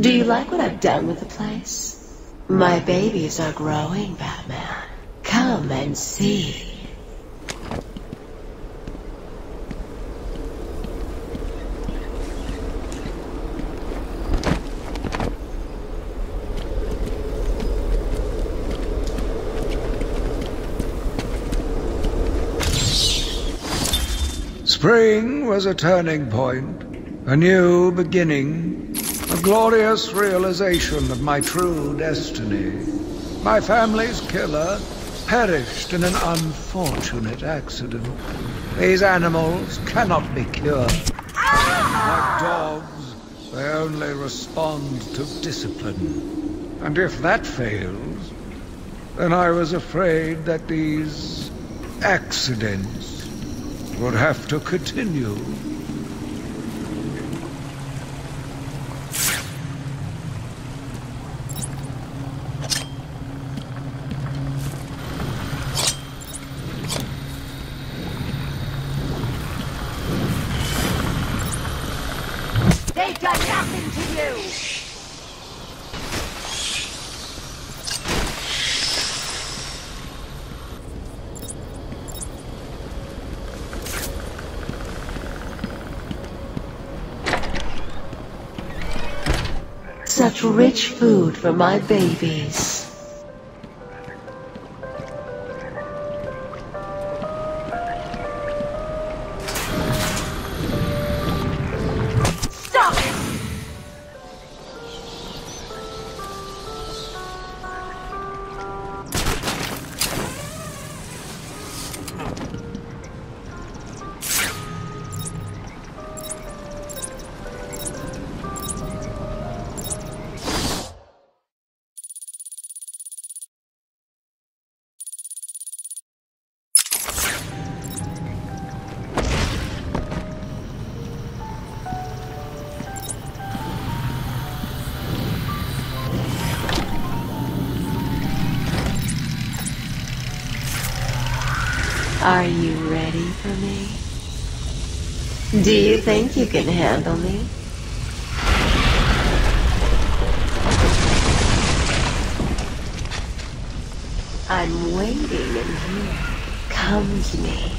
Do you like what I've done with the place? My babies are growing, Batman. Come and see. Spring was a turning point, a new beginning, a glorious realization of my true destiny. My family's killer perished in an unfortunate accident. These animals cannot be cured. Like dogs, they only respond to discipline. And if that fails, then I was afraid that these accidents would have to continue. They've done nothing to you! Such rich food for my babies. Are you ready for me? Do you think you can handle me? I'm waiting in here. Come to me.